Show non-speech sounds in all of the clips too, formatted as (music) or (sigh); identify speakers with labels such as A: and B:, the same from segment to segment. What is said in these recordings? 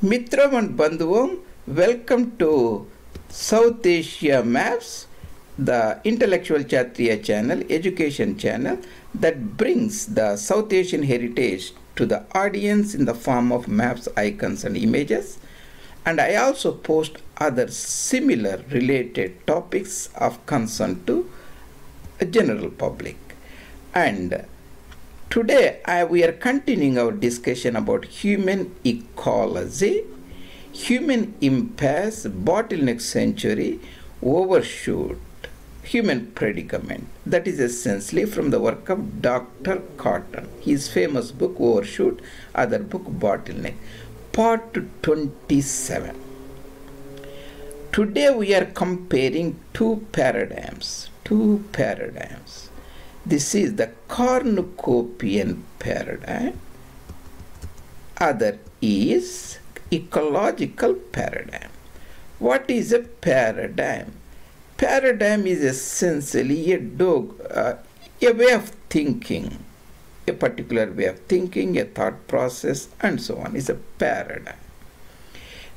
A: Mitram and Bandhuvam, welcome to South Asia Maps, the intellectual Kshatriya channel, education channel that brings the South Asian heritage to the audience in the form of maps, icons, and images. And I also post other similar related topics of concern to a general public. And today I, we are continuing our discussion about human ecology, human impasse, bottleneck century, overshoot, human predicament. That is essentially from the work of Dr. Catton. His famous book Overshoot, other book Bottleneck. Part 27. Today we are comparing two paradigms. Two paradigms. This is the cornucopian paradigm. Other is ecological paradigm. What is a paradigm? Paradigm is essentially a dog, uh, a way of thinking, a particular way of thinking, a thought process, and so on is a paradigm.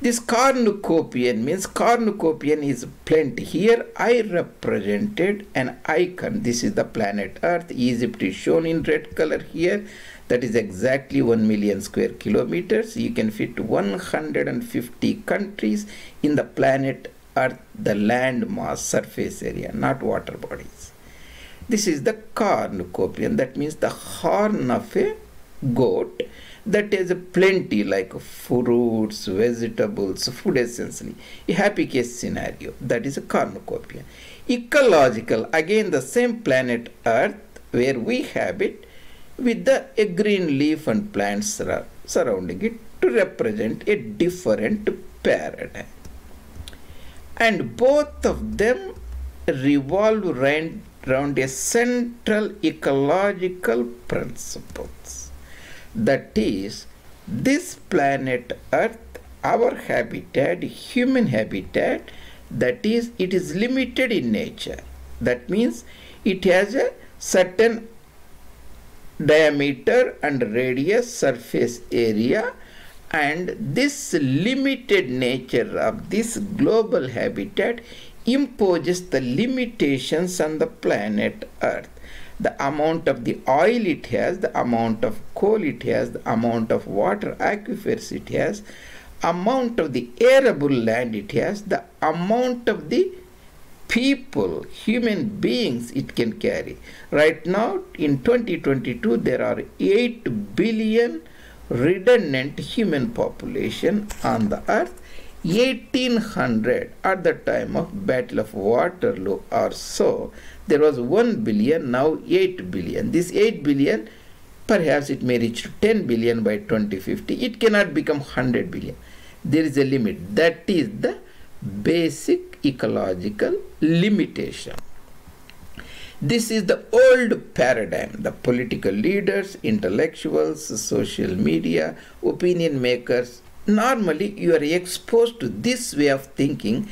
A: This cornucopian means cornucopian is plenty. Here I represented an icon. This is the planet Earth. Egypt is shown in red color here. That is exactly 1 million square kilometers. You can fit 150 countries in the planet Earth, the land mass surface area, not water bodies. This is the cornucopian. That means the horn of a goat that is plenty like fruits, vegetables, food essentially. A happy case scenario. That is a cornucopia. Ecological, again the same planet Earth where we habit with the a green leaf and plants surrounding it to represent a different paradigm. And both of them revolve around, a central ecological principles that is this planet earth our habitat human habitat that is it is limited in nature. That means it has a certain diameter and radius surface area and this limited nature of this global habitat imposes the limitations on the planet earth the amount of the oil it has, the amount of coal it has, the amount of water aquifers it has, amount of the arable land it has, the amount of the people, human beings it can carry. Right now, in 2022, there are 8 billion redundant human population on the earth. 1800 at the time of Battle of Waterloo or so, there was 1 billion, now 8 billion. This 8 billion, perhaps it may reach 10 billion by 2050. It cannot become 100 billion. There is a limit. That is the basic ecological limitation. This is the old paradigm. The political leaders, intellectuals, social media, opinion makers, normally you are exposed to this way of thinking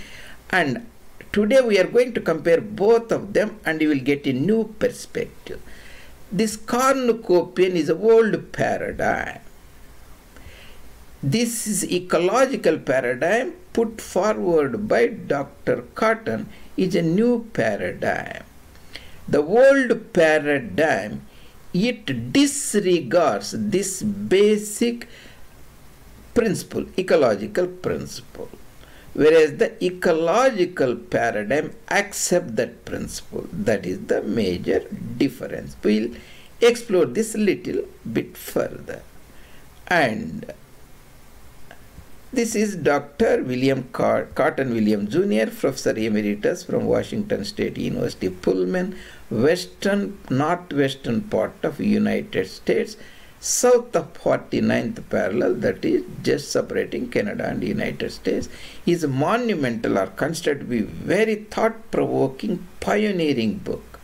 A: and Today we are going to compare both of them and you will get a new perspective. This cornucopian is an old paradigm. This is ecological paradigm put forward by Dr. Catton is a new paradigm. The old paradigm it disregards this basic principle, ecological principle whereas the ecological paradigm accept that principle that is the major difference we'll explore this little bit further and this is Dr. William Catton William Jr., Professor Emeritus from Washington State University, Pullman, western, northwestern part of United States, south of 49th parallel that is just separating Canada and United States is a monumental or considered to be very thought-provoking pioneering book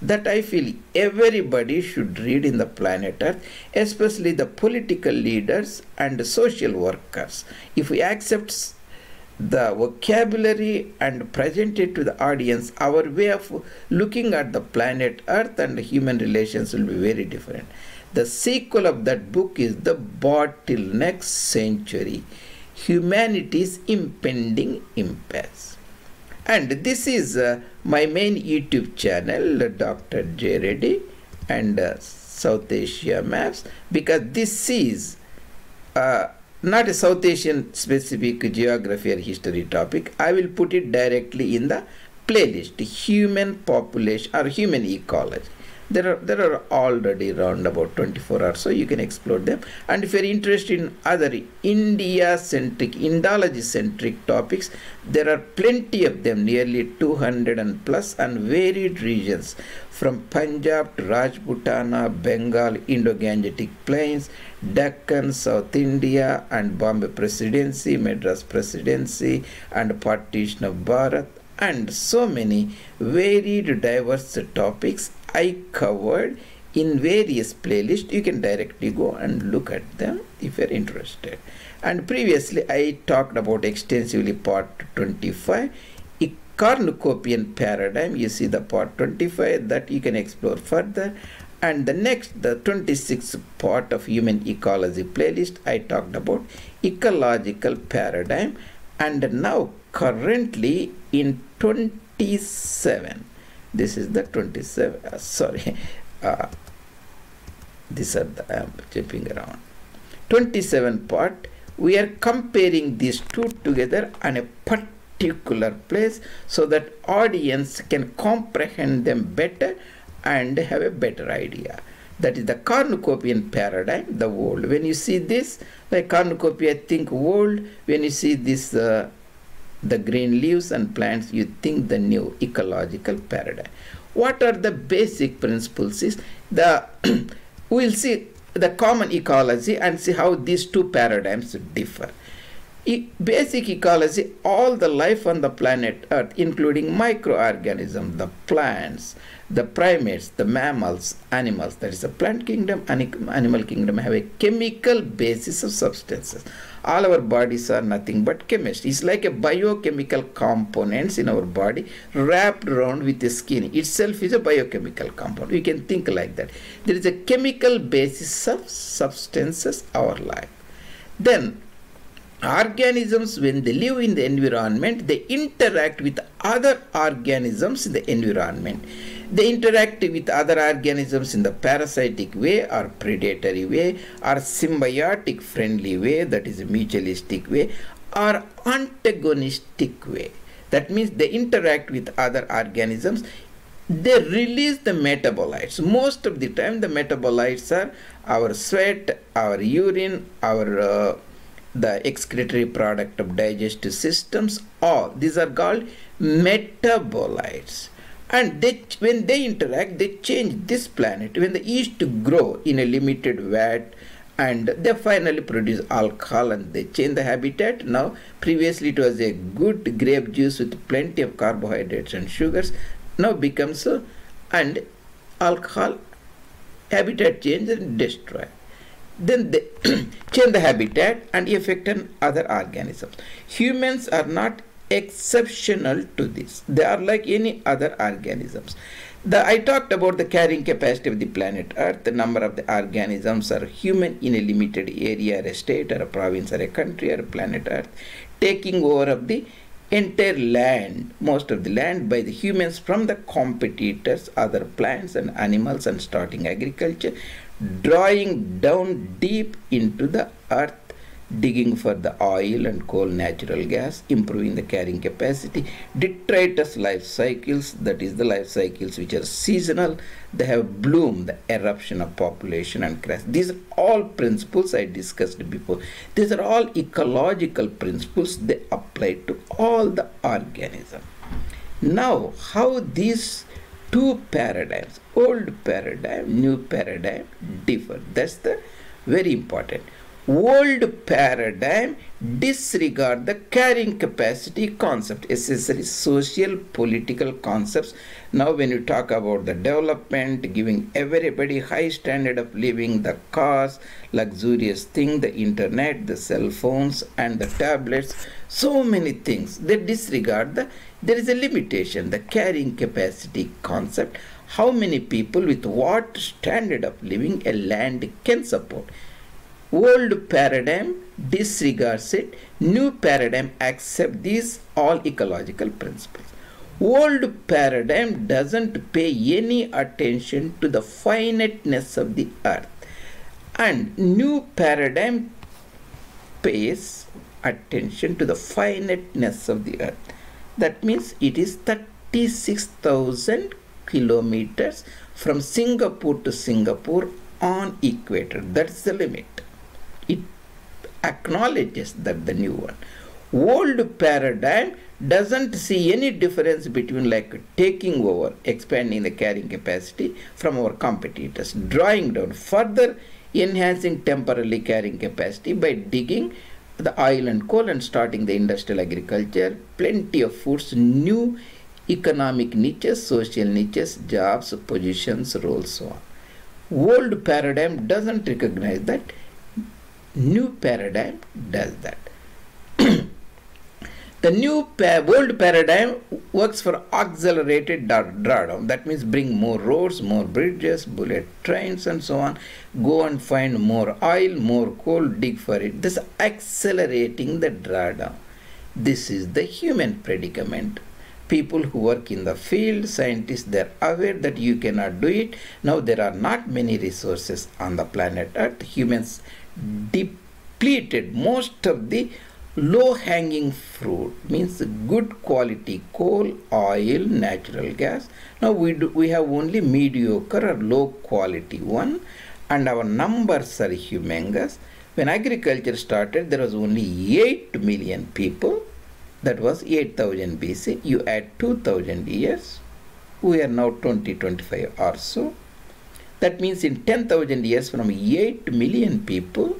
A: that I feel everybody should read in the planet Earth, especially the political leaders and social workers. If we accept the vocabulary and present it to the audience, our way of looking at the planet Earth and human relations will be very different. The sequel of that book is The Bottleneck Century humanity's impending impasse. And this is uh, my main YouTube channel, Dr. J. Reddy and uh, South Asia Maps, because this is uh, not a South Asian specific geography or history topic. I will put it directly in the playlist, human population or human ecology there are there are already around about 24 or so you can explore them. And if you're interested in other india centric indology centric topics there are plenty of them nearly 200 and plus and varied regions. From punjab to rajputana bengal indo-gangetic plains deccan south india and bombay presidency madras presidency and partition of bharat and so many varied diverse topics I covered in various playlists. You can directly go and look at them if you're interested. And previously I talked about extensively part 25 a cornucopian paradigm. You see the part 25 that you can explore further. And the next, the 26th part of human ecology playlist, I talked about ecological paradigm. And now currently in 27 this is the 27 uh, sorry (laughs) uh, these are the I am jumping around. 27 part we are comparing these two together on a particular place so that audience can comprehend them better and have a better idea. That is the cornucopian paradigm the world. When you see this like cornucopia think world. When you see this uh, the green leaves and plants, you think the new ecological paradigm. What are the basic principles is the (clears throat) we'll see the common ecology and see how these two paradigms differ. E basic ecology, all the life on the planet Earth, including microorganisms, the plants, the primates, the mammals, animals, that is the plant kingdom, and animal kingdom, have a chemical basis of substances all our bodies are nothing but chemistry. It's like a biochemical components in our body wrapped around with the skin. Itself is a biochemical compound. We can think like that. There is a chemical basis of substances, our life. Then organisms when they live in the environment they interact with other organisms in the environment they interact with other organisms in the parasitic way or predatory way or symbiotic friendly way, that is a mutualistic way, or antagonistic way. That means they interact with other organisms. They release the metabolites. Most of the time, the metabolites are our sweat, our urine, our uh, the excretory product of digestive systems. All these are called metabolites and they, when they interact they change this planet. When the yeast grow in a limited vat and they finally produce alcohol and they change the habitat now previously it was a good grape juice with plenty of carbohydrates and sugars now becomes a, and alcohol habitat change and destroy. Then they (clears throat) change the habitat and affect on other organisms. Humans are not exceptional to this. They are like any other organisms. The, I talked about the carrying capacity of the planet Earth. The number of the organisms are human in a limited area, or a state, or a province, or a country, or a planet Earth, taking over of the entire land, most of the land, by the humans from the competitors, other plants and animals, and starting agriculture, drawing down deep into the earth digging for the oil and coal natural gas, improving the carrying capacity, detritus life cycles, that is the life cycles which are seasonal, they have bloom, the eruption of population and crash. These are all principles I discussed before. These are all ecological principles, they apply to all the organism. Now, how these two paradigms, old paradigm, new paradigm, differ. That's the very important old paradigm disregard the carrying capacity concept essentially social political concepts. Now when you talk about the development giving everybody high standard of living the cars luxurious thing the internet the cell phones and the tablets so many things. They disregard the there is a limitation the carrying capacity concept. How many people with what standard of living a land can support old paradigm disregards it. New paradigm accepts these all ecological principles. Old paradigm doesn't pay any attention to the finiteness of the earth. And new paradigm pays attention to the finiteness of the earth. That means it is 36,000 kilometers from Singapore to Singapore on equator. That's the limit. Acknowledges that the new one. Old paradigm doesn't see any difference between like taking over, expanding the carrying capacity from our competitors, drawing down, further enhancing temporarily carrying capacity by digging the oil and coal and starting the industrial agriculture, plenty of foods, new economic niches, social niches, jobs, positions, roles, so on. Old paradigm doesn't recognize that. New paradigm does that. (clears throat) the new pa old paradigm works for accelerated drawdown. That means bring more roads, more bridges, bullet trains, and so on. Go and find more oil, more coal, dig for it. This accelerating the drawdown. This is the human predicament people who work in the field, scientists, they're aware that you cannot do it. Now there are not many resources on the planet Earth. Humans depleted most of the low hanging fruit means good quality coal oil natural gas now we do, we have only mediocre or low quality one and our numbers are humongous when agriculture started there was only 8 million people that was 8000 BC. You add 2000 years, we are now 2025 or so. That means in 10,000 years from 8 million people,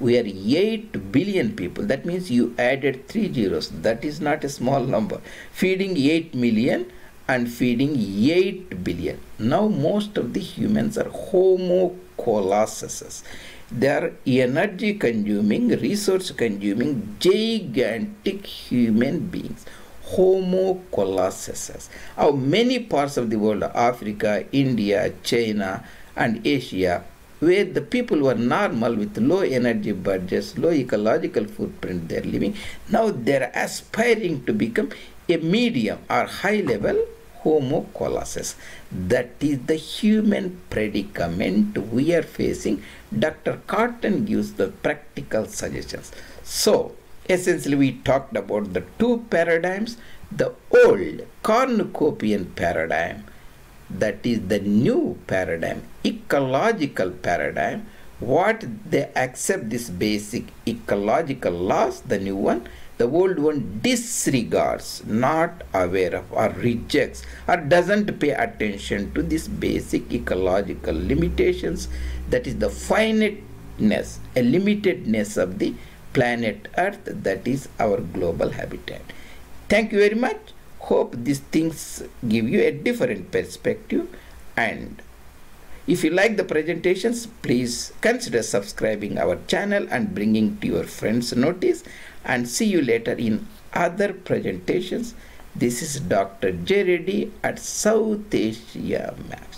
A: we are 8 billion people. That means you added three zeros. That is not a small number. Feeding 8 million and feeding 8 billion. Now most of the humans are Homo colossuses. They are energy consuming, resource consuming, gigantic human beings. Homo colossuses. How many parts of the world, Africa, India, China, and Asia, where the people were normal with low energy budgets, low ecological footprint they're living, now they're aspiring to become a medium or high level Homo colossus. That is the human predicament we are facing. Dr. Catton gives the practical suggestions. So, essentially, we talked about the two paradigms the old cornucopian paradigm, that is the new paradigm, ecological paradigm. What they accept this basic ecological laws, the new one, the old one disregards, not aware of, or rejects, or doesn't pay attention to these basic ecological limitations that is the finiteness, a limitedness of the planet Earth, that is our global habitat. Thank you very much. Hope these things give you a different perspective and if you like the presentations, please consider subscribing our channel and bringing to your friends notice and see you later in other presentations. This is Dr. J. Reddy at South Asia Map.